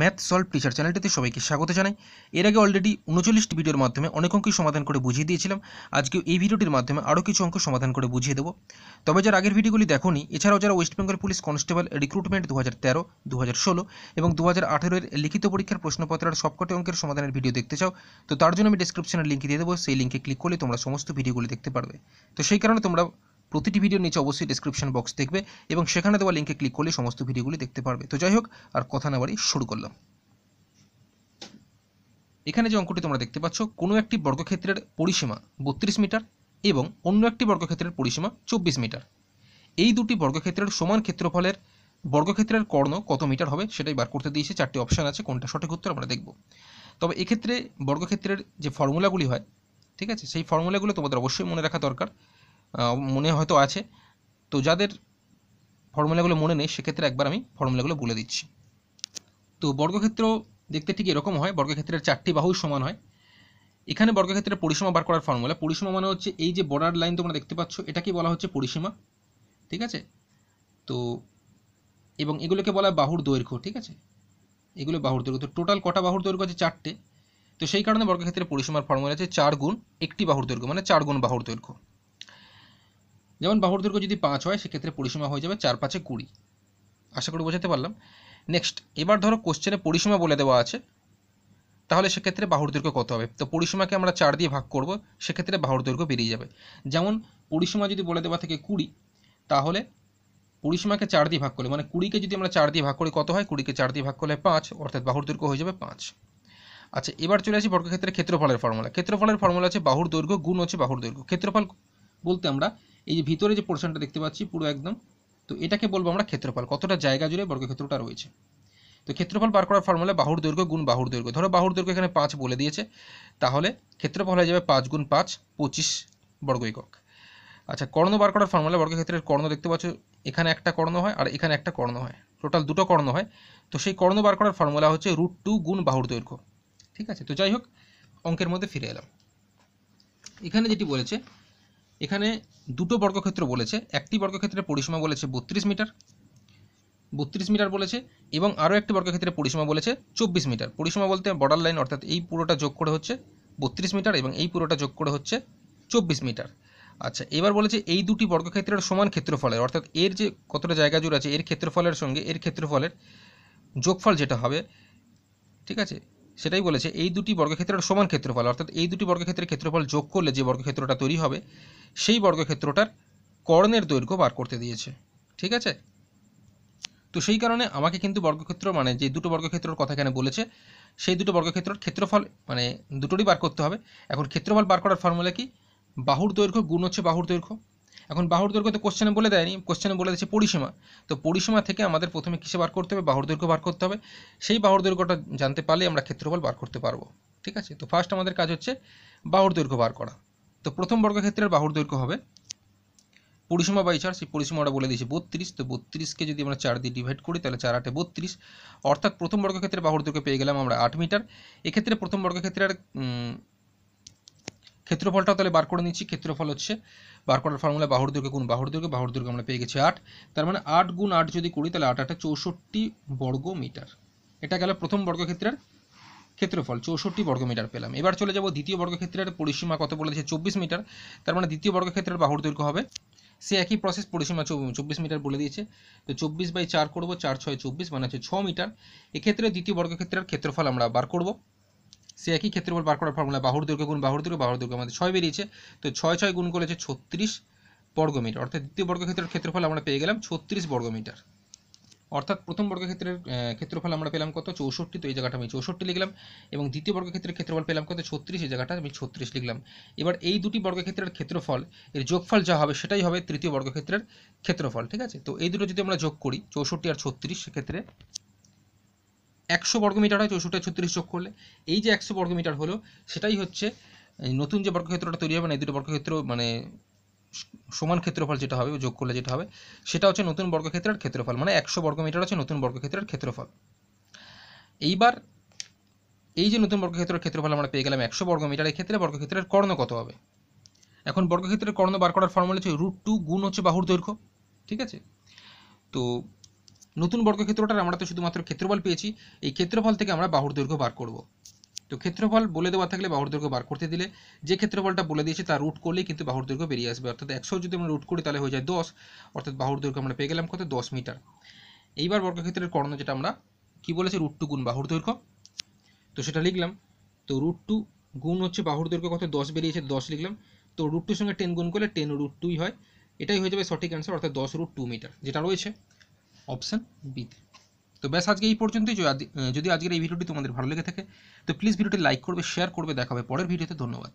Math solve teacher চ্যানেলটিতে সবাইকে স্বাগত জানাই। এর আগে অলরেডি উনচল্লিশটি ভিডিওর মাধ্যমে অনেক অঙ্কই সমাধান করে বুঝিয়ে দিয়েছিলাম। আজকে এই ভিডিওটির মাধ্যমে আরও কিছু অঙ্ক সমাধান করে বুঝিয়ে দেবো। তবে যারা আগের ভিডিওগুলি দেখোনি, এছাড়াও যারা West Bengal police constable recruitment দু হাজার তেরো দু হাজার ষোলো এবং দু হাজার আঠেরোর লিখিত পরীক্ষার প্রশ্নপত্রের সবকটি অঙ্কের সমাধানের ভিডিও দেখতে চাও, তো তার জন্য আমি ডিসক্রিপশনের লিঙ্ক দিয়ে দেবো। সেই লিঙ্কে ক্লিক করলে তোমরা সমস্ত ভিডিওগুলি দেখতে পারবে। তো সেই কারণে তোমরা প্রতিটি ভিডিওর নিচে অবশ্যই ডিসক্রিপশন বক্স দেখবে এবং সেখানে দেওয়া লিঙ্কে ক্লিক করলে সমস্ত ভিডিওগুলি দেখতে পারবে। তো যাই হোক, আর কথা না বাড়ি শুরু করলাম। এখানে যে অঙ্কটি তোমরা দেখতে পাচ্ছ, কোনো একটি বর্গক্ষেত্রের পরিসীমা বত্রিশ মিটার এবং অন্য একটি বর্গক্ষেত্রের পরিসীমা চব্বিশ মিটার। এই দুটি বর্গক্ষেত্রের সমান ক্ষেত্রফলের বর্গক্ষেত্রের কর্ণ কত মিটার হবে সেটাই বার করতে দিয়েছে, চারটি অপশান আছে, কোনটা সঠিক উত্তর আমরা দেখব। তবে এক্ষেত্রে বর্গক্ষেত্রের যে ফর্মুলাগুলি হয়, ঠিক আছে, সেই ফর্মুলাগুলো তোমাদের অবশ্যই মনে রাখা দরকার। মনে হয়তো আছে। তো যাদের ফর্মুলাগুলো মনে নেই, সেক্ষেত্রে একবার আমি ফর্মুলাগুলো বলে দিচ্ছি। তো বর্গক্ষেত্র দেখতে ঠিক এরকম হয়, বর্গক্ষেত্রের চারটি বাহুই সমান হয়। এখানে বর্গক্ষেত্রের পরিসীমা বার করার ফর্মুলা। পরিসীমা মানে হচ্ছে এই যে বর্ডার লাইন তোমরা দেখতে পাচ্ছ এটাকেই বলা হচ্ছে পরিসীমা। ঠিক আছে? তো এবং এগুলোকে বলা হয় বাহুর দৈর্ঘ্য, ঠিক আছে? এগুলো বাহুর দৈর্ঘ্য। তো টোটাল কটা বাহুর দৈর্ঘ্য আছে? চারটে। তো সেই কারণে বর্গক্ষেত্রের পরিসীমার ফর্মুলা আছে চার গুণ একটি বাহুর দৈর্ঘ্য মানে চার গুণ বাহুর দৈর্ঘ্য। যেমন বাহুর দৈর্ঘ্য যদি পাঁচ হয়, সেক্ষেত্রে পরিসীমা হয়ে যাবে চার পাঁচে কুড়ি। আশা করি বোঝাতে পারলাম। নেক্সট এবার ধরো কোশ্চেনে পরিসীমা বলে দেওয়া আছে, তাহলে সেক্ষেত্রে বাহুর দৈর্ঘ্য কত হবে? তো পরিসীমাকে আমরা চার দিয়ে ভাগ করব, সেক্ষেত্রে বাহুর দৈর্ঘ্য বেরিয়ে যাবে। যেমন পরিসীমা যদি বলে দেওয়া থেকে কুড়ি, তাহলে পরিসীমাকে চার দিয়ে ভাগ করলে মানে কুড়িকে যদি আমরা চার দিয়ে ভাগ করি, কত হয়? কুড়িকে চার দিয়ে ভাগ করলে পাঁচ, অর্থাৎ বাহুর দৈর্ঘ্য হয়ে যাবে পাঁচ। আচ্ছা এবার চলে আসি বর্গক্ষেত্রের ক্ষেত্রফলের ফর্মুলা ক্ষেত্রফলের ফর্মুলা আছে বাহুর দৈর্ঘ্য গুণ হচ্ছে বাহুর দৈর্ঘ্য। ক্ষেত্রফল বলতে আমরা এই যে ভিতরে যে পোর্শনটা দেখতে পাচ্ছি, পুরো একদম, তো এটাকে বলব আমরা ক্ষেত্রফল। কতটা জায়গা জুড়ে বর্গক্ষেত্রটা রয়েছে? তো ক্ষেত্রফল বার করার ফর্মুলা বাহুর দৈর্ঘ্য গুণ বাহুর দৈর্ঘ্য। ধরো বাহুর দৈর্ঘ্য এখানে পাঁচ বলে দিয়েছে, তাহলে ক্ষেত্রফল হয়ে যাবে পাঁচ গুণ পাঁচ, পঁচিশ বর্গ একক। আচ্ছা কর্ণ বার করার ফর্মুলা বর্গক্ষেত্রের কর্ণ দেখতে পাচ্ছ, এখানে একটা কর্ণ হয় আর এখানে একটা কর্ণ হয়। টোটাল দুটো কর্ণ হয়, তো সেই কর্ণ বার করার ফর্মুলা হচ্ছে রুট টু গুণ বাহুর দৈর্ঘ্য। ঠিক আছে, তো যাই হোক, অঙ্কের মধ্যে ফিরে এলাম। এখানে যেটি বলেছে এখানে দুটো বর্গক্ষেত্র বলেছে, একটি বর্গক্ষেত্রের পরিসীমা বলেছে বত্রিশ মিটার বত্রিশ মিটার বলেছে, এবং আরও একটি বর্গক্ষেত্রের পরিসীমা বলেছে চব্বিশ মিটার। পরিসীমা বলতে বর্ডার লাইন অর্থাৎ এই পুরোটা যোগ করে হচ্ছে বত্রিশ মিটার এবং এই পুরোটা যোগ করে হচ্ছে চব্বিশ মিটার। আচ্ছা এবার বলেছে এই দুটি বর্গক্ষেত্রের সমান ক্ষেত্রফলের, অর্থাৎ এর যে কতটা জায়গা জুড়ে আছে, এর ক্ষেত্রফলের সঙ্গে এর ক্ষেত্রফলের যোগফল যেটা হবে, ঠিক আছে? সেটাই বলেছে, এই দুটি বর্গক্ষেত্রের সমান ক্ষেত্রফল, অর্থাৎ এই দুটি বর্গক্ষেত্রের ক্ষেত্রফল যোগ করলে যে বর্গক্ষেত্রটা তৈরি হবে, সেই বর্গক্ষেত্রটার কর্ণের দৈর্ঘ্য বার করতে দিয়েছে। ঠিক আছে? তো সেই কারণে আমাকে কিন্তু বর্গক্ষেত্র মানে যে দুটো বর্গক্ষেত্রের কথা এখানে বলেছে, সেই দুটো বর্গক্ষেত্রের ক্ষেত্রফল মানে দুটোরই বার করতে হবে। এখন ক্ষেত্রফল বার করার ফর্মুলা কি? বাহুর দৈর্ঘ্য গুণ হচ্ছে বাহুর দৈর্ঘ্য। এখন বাহুর দৈর্ঘ্য তো কোশ্চেনে বলে দেয়নি কোশ্চেনে বলে দিচ্ছে পরিসীমা। তো পরিসীমা থেকে আমাদের প্রথমে কিসে বার করতে হবে? বাহুর দৈর্ঘ্য বার করতে হবে। সেই বাহুর দৈর্ঘ্যটা জানতে পারলে আমরা ক্ষেত্রফল বার করতে পারব। ঠিক আছে? তো ফার্স্ট আমাদের কাজ হচ্ছে বাহুর দৈর্ঘ্য বার করা। তো প্রথম বর্গক্ষেত্রের বাহুর দৈর্ঘ্য হবে পরিসীমা বাই চার সেই পরিসীমাটা বলে দিয়েছে বত্রিশ। তো বত্রিশকে যদি আমরা চার দিয়ে ডিভাইড করি, তাহলে চার আটে বত্রিশ। অর্থাৎ প্রথম বর্গক্ষেত্রের বাহুর দৈর্ঘ্য পেয়ে গেলাম আমরা আট মিটার। এক্ষেত্রে প্রথম বর্গক্ষেত্রের ক্ষেত্রফলটাও তাহলে বার করে নিচ্ছি। ক্ষেত্রফল হচ্ছে, বার করার ফর্মুলা বাহুর দৈর্ঘ্য গুণ বাহুর দৈর্ঘ্য বাহুর দৈর্ঘ্য আমরা পেয়ে গেছি আট। তার মানে আট গুণ আট যদি করি, তাহলে আট আটে চৌষট্টি বর্গ মিটার এটা গেল প্রথম বর্গক্ষেত্রের ক্ষেত্রফল, চৌষট্টি বর্গমিটার পেলাম। এবার চলে যাব দ্বিতীয় বর্গক্ষেত্রের পরিসীমা, কত বলে দিয়েছে চব্বিশ মিটার। তার মানে দ্বিতীয় বর্গক্ষেত্রের বাহুর দৈর্ঘ্য হবে। সে একই প্রসেস পরিসীমা চব্বিশ মিটার বলে দিয়েছে। তো চব্বিশ বাই চার করব, চার ছয় চব্বিশ মানে হচ্ছে ছ মিটার। এক্ষেত্রে দ্বিতীয় বর্গক্ষেত্রের ক্ষেত্রফল আমরা বার করব। সে একই ক্ষেত্রফল বার করার ফর্মুলা বাহুর দৈর্ঘ্য গুণ বাহুর দৈর্ঘ্য বাহুর দৈর্ঘ্য আমাদের ছয় বেরিয়েছে। তো ছয় ছয় গুণ করেছে ছত্রিশ বর্গমিটার। অর্থাৎ দ্বিতীয় বর্গক্ষেত্রের ক্ষেত্রফল আমরা পেয়ে গেলাম ছত্রিশ বর্গমিটার। অর্থাৎ প্রথম বর্গক্ষেত্রের ক্ষেত্রফল আমরা পেলাম কত? চৌষট্টি। তো এই জায়গাটা আমি চৌষট্টি লিখলাম এবং দ্বিতীয় বর্গক্ষেত্রের ক্ষেত্রফল পেলাম কত? ছত্রিশ। এই জায়গাটা আমি ছত্রিশ লিখলাম। এবার এই দুটি বর্গক্ষেত্রের ক্ষেত্রফল, এর যোগফল যা হবে সেটাই হবে তৃতীয় বর্গক্ষেত্রের ক্ষেত্রফল, ঠিক আছে? তো এই দুটো যদি আমরা যোগ করি, চৌষট্টি আর ছত্রিশ, সেক্ষেত্রে একশো বর্গমিটার হয়, চৌষট্টি, ছত্রিশ যোগ করলে। এই যে একশো বর্গমিটার হলো, সেটাই হচ্ছে নতুন যে বর্গক্ষেত্রটা তৈরি হবে না, এই দুটো বর্গক্ষেত্র মানে সমান ক্ষেত্রফল যেটা হবে, যোগ করলে যেটা হবে, সেটা হচ্ছে নতুন বর্গক্ষেত্রের ক্ষেত্রফল। মানে একশো বর্গমিটার হচ্ছে নতুন বর্গক্ষেত্রের ক্ষেত্রফল। এইবার এই যে নতুন বর্গক্ষেত্রের ক্ষেত্রফল আমরা পেয়ে গেলাম একশো বর্গমিটার এই ক্ষেত্রে বর্গক্ষেত্রের কর্ণ কত হবে? এখন বর্গক্ষেত্রের কর্ণ বার করার ফর্মুলা হচ্ছে রুট টু গুণ হচ্ছে বাহুর দৈর্ঘ্য, ঠিক আছে? তো নতুন বর্গক্ষেত্রটার আমরা তো শুধুমাত্র ক্ষেত্রফল পেয়েছি, এই ক্ষেত্রফল থেকে আমরা বাহুর দৈর্ঘ্য বার করব। তো ক্ষেত্রফল বলে দেওয়া থাকলে বাহুর দৈর্ঘ্য বার করতে দিলে, যে ক্ষেত্রফলটা বলে দিয়েছে তার রুট করলেই কিন্তু বাহুর দৈর্ঘ্য বেরিয়ে আসবে। অর্থাৎ একশো যদি আমরা রুট করি তাহলে হয়ে যায় দশ, অর্থাৎ বাহুর দৈর্ঘ্য আমরা পেয়ে গেলাম কত? দশ মিটার। এইবার বর্গক্ষেত্রের কর্ণ যেটা আমরা, কি বলেছি? রুট টু গুণ বাহুর দৈর্ঘ্য। তো সেটা লিখলাম, তো রুট টু গুণ হচ্ছে বাহুর দৈর্ঘ্য কত? দশ বেরিয়েছে, দশ লিখলাম। তো রুট টুর সঙ্গে টেন গুণ করলে টেন রুট টুই হয়। এটাই হয়ে যাবে সঠিক অ্যান্সার অর্থাৎ দশ রুট টু মিটার যেটা রয়েছে। অপশান বিতে তো। ব্যাস আজকে এই পর্যন্তই। যদি আজকের এই ভিডিওটি তোমাদের ভালো লেগে থাকে, তো প্লিজ ভিডিওটি লাইক করবে শেয়ার করবে, দেখাবে। পরের ভিডিওতে ধন্যবাদ।